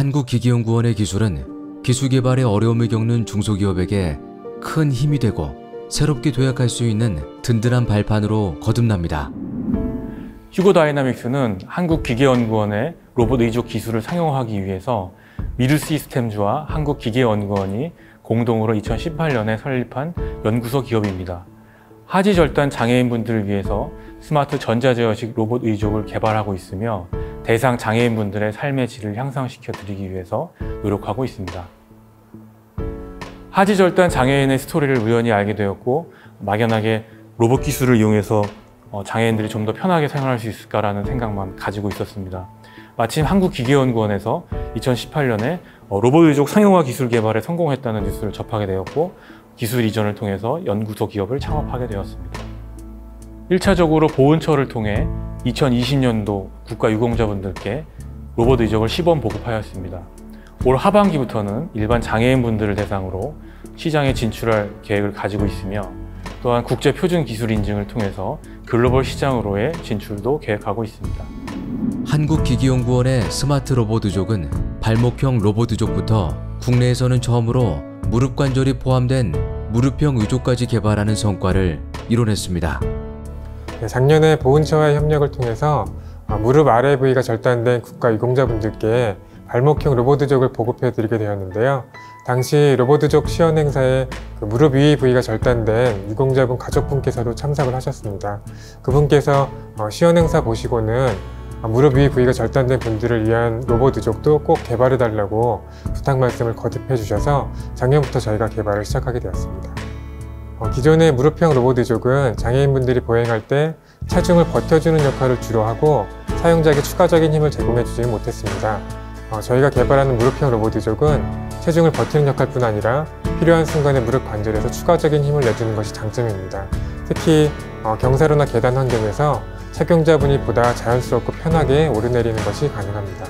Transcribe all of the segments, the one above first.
한국기계연구원의 기술은 기술 개발에 어려움을 겪는 중소기업에게 큰 힘이 되고 새롭게 도약할 수 있는 든든한 발판으로 거듭납니다. 휴고 다이나믹스는 한국기계연구원의 로봇 의족 기술을 상용화하기 위해서 미르 시스템즈와 한국기계연구원이 공동으로 2018년에 설립한 연구소 기업입니다. 하지 절단 장애인분들을 위해서 스마트 전자제어식 로봇 의족을 개발하고 있으며 대상 장애인분들의 삶의 질을 향상시켜 드리기 위해서 노력하고 있습니다. 하지 절단 장애인의 스토리를 우연히 알게 되었고 막연하게 로봇 기술을 이용해서 어, 장애인들이 좀 더 편하게 생활할 수 있을까라는 생각만 가지고 있었습니다. 마침 한국기계연구원에서 2018년에 어, 로봇 의족 상용화 기술 개발에 성공했다는 뉴스를 접하게 되었고 기술 이전을 통해서 연구소 기업을 창업하게 되었습니다. 1차적으로 보훈처를 통해 2020년도 국가유공자분들께 로봇 의족을 시범 보급하였습니다. 올 하반기부터는 일반 장애인분들을 대상으로 시장에 진출할 계획을 가지고 있으며 또한 국제 표준 기술 인증을 통해서 글로벌 시장으로의 진출도 계획하고 있습니다. 한국기기연구원의 스마트 로봇 의족은 발목형 로봇 의족부터 국내에서는 처음으로 무릎 관절이 포함된 무릎형 의족까지 개발하는 성과를 이뤄냈습니다. 네, 작년에 보훈처와의 협력을 통해서 어, 무릎 아래 부위가 절단된 국가 유공자분들께 발목형 로봇의족을 보급해드리게 되었는데요. 당시 로봇의족 시연 행사에 그 무릎 위 부위가 절단된 유공자분 가족분께서도 참석을 하셨습니다. 그분께서 어, 시연 행사 보시고는 무릎 위 부위가 절단된 분들을 위한 로봇 의족도 꼭 개발해 달라고 부탁 말씀을 거듭해 주셔서 작년부터 저희가 개발을 시작하게 되었습니다. 어, 기존의 무릎형 로봇 의족은 장애인분들이 보행할 때 체중을 버텨주는 역할을 주로 하고 사용자에게 추가적인 힘을 제공해 주지 못했습니다. 어, 저희가 개발하는 무릎형 로봇 의족은 체중을 버티는 역할뿐 아니라 필요한 순간에 무릎 관절에서 추가적인 힘을 내주는 것이 장점입니다. 특히 어, 경사로나 계단 환경에서 착용자분이 보다 자연스럽고 편하게 오르내리는 것이 가능합니다.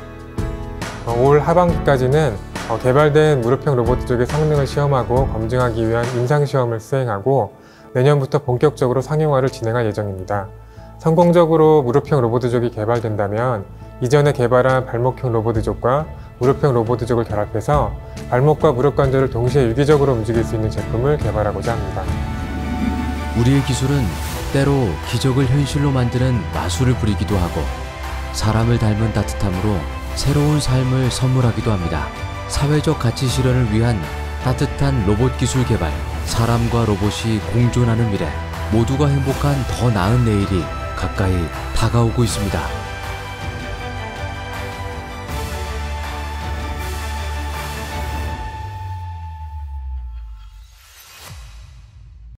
어, 올 하반기까지는 어, 개발된 무릎형 로봇 쪽의 성능을 시험하고 검증하기 위한 임상시험을 수행하고 내년부터 본격적으로 상용화를 진행할 예정입니다. 성공적으로 무릎형 로봇족이 개발된다면 이전에 개발한 발목형 로봇족과 무릎형 로봇족을 결합해서 발목과 무릎 관절을 동시에 유기적으로 움직일 수 있는 제품을 개발하고자 합니다. 우리의 기술은 때로 기적을 현실로 만드는 마술을 부리기도 하고 사람을 닮은 따뜻함으로 새로운 삶을 선물하기도 합니다. 사회적 가치 실현을 위한 따뜻한 로봇 기술 개발, 사람과 로봇이 공존하는 미래, 모두가 행복한 더 나은 내일이 가까이 다가오고 있습니다.